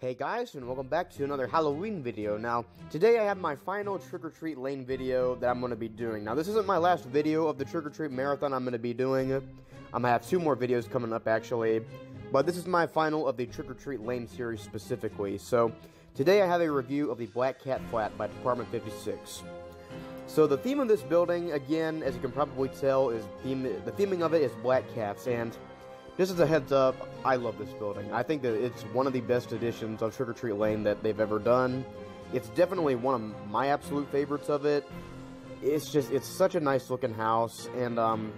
Hey guys, and welcome back to another Halloween video. Now, today I have my final trick-or-treat lane video that I'm going to be doing. Now, this isn't my last video of the trick-or-treat marathon I'm going to be doing. I'm going to have two more videos coming up, actually. But this is my final of the trick-or-treat lane series specifically. So, today I have a review of the Black Cat Flat by Department 56. So, the theme of this building, again, as you can probably tell, is theme the theming of it is black cats, and just as a heads up, I love this building. I think that it's one of the best additions of or Treat Lane that they've ever done. It's definitely one of my absolute favorites of it. It's just, it's such a nice looking house, and, um,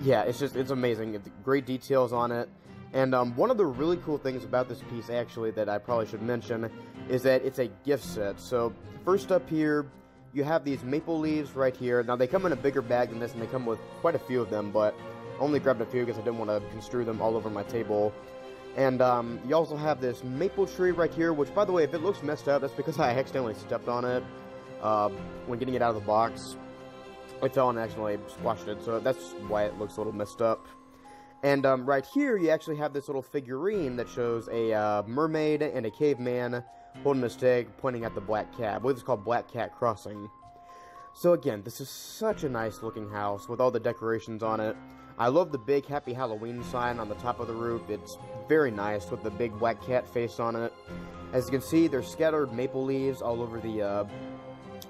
yeah, it's just, it's amazing. It's great details on it. And, um, one of the really cool things about this piece, actually, that I probably should mention, is that it's a gift set. So, first up here, you have these maple leaves right here. Now, they come in a bigger bag than this, and they come with quite a few of them, but only grabbed a few because I didn't want to construe them all over my table. And um, you also have this maple tree right here, which, by the way, if it looks messed up, that's because I accidentally stepped on it uh, when getting it out of the box. I fell and accidentally squashed it, so that's why it looks a little messed up. And um, right here, you actually have this little figurine that shows a uh, mermaid and a caveman holding a stick pointing at the black cat. I believe it's called Black Cat Crossing. So again, this is such a nice looking house with all the decorations on it. I love the big Happy Halloween sign on the top of the roof. It's very nice with the big black cat face on it. As you can see, there's scattered maple leaves all over the, uh,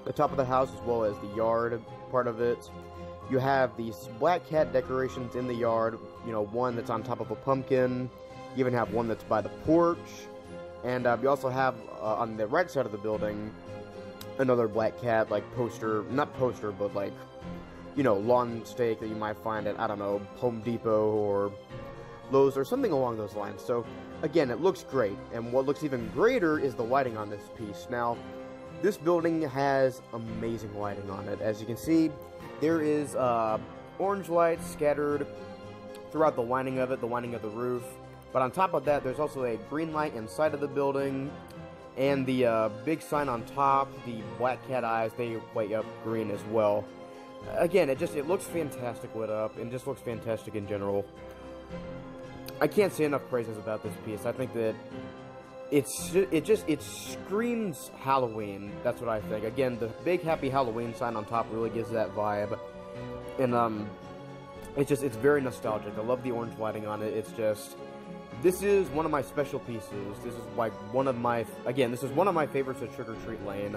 the top of the house as well as the yard part of it. You have these black cat decorations in the yard. You know, one that's on top of a pumpkin. You even have one that's by the porch. And uh, you also have, uh, on the right side of the building, another black cat, like, poster. Not poster, but, like, you know, lawn stake that you might find at, I don't know, Home Depot or Lowe's or something along those lines. So, again, it looks great. And what looks even greater is the lighting on this piece. Now, this building has amazing lighting on it. As you can see, there is uh, orange lights scattered throughout the lining of it, the lining of the roof. But on top of that, there's also a green light inside of the building, and the uh, big sign on top, the black cat eyes, they light up green as well again, it just it looks fantastic lit up, and just looks fantastic in general. I can't say enough praises about this piece. I think that it's it just it screams Halloween. That's what I think. Again, the big Happy Halloween sign on top really gives that vibe, and um, it's just it's very nostalgic. I love the orange lighting on it. It's just this is one of my special pieces. This is like one of my again. This is one of my favorites of Trick or Treat Lane.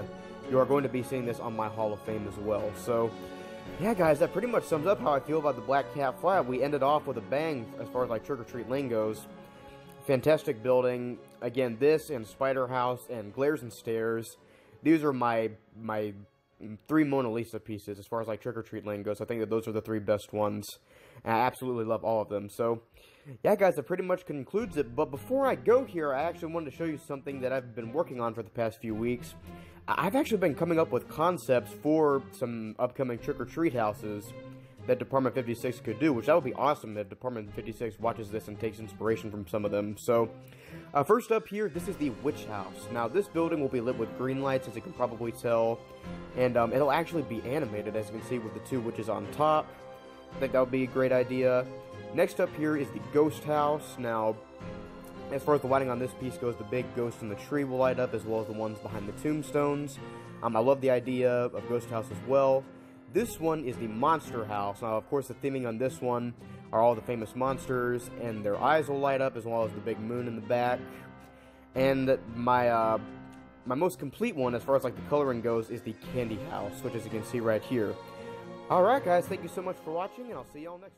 You are going to be seeing this on my Hall of Fame as well. So yeah, guys, that pretty much sums up how I feel about the Black Cat Flat. We ended off with a bang as far as like Trick or Treat Lane goes. Fantastic building. Again, this and Spider House and Glares and Stairs. These are my my three Mona Lisa pieces as far as like Trick or Treat Lane goes. I think that those are the three best ones. I absolutely love all of them. So, yeah, guys, that pretty much concludes it. But before I go here, I actually wanted to show you something that I've been working on for the past few weeks. I've actually been coming up with concepts for some upcoming trick-or-treat houses that Department 56 could do, which that would be awesome if Department 56 watches this and takes inspiration from some of them. So, uh, first up here, this is the Witch House. Now, this building will be lit with green lights, as you can probably tell, and um, it'll actually be animated, as you can see, with the two witches on top. I think that would be a great idea. Next up here is the Ghost House. Now, as far as the lighting on this piece goes, the big ghost in the tree will light up, as well as the ones behind the tombstones. Um, I love the idea of Ghost House as well. This one is the Monster House. Now, of course, the theming on this one are all the famous monsters, and their eyes will light up, as well as the big moon in the back. And my uh, my most complete one, as far as like the coloring goes, is the Candy House, which as you can see right here. Alright guys, thank you so much for watching, and I'll see y'all next time.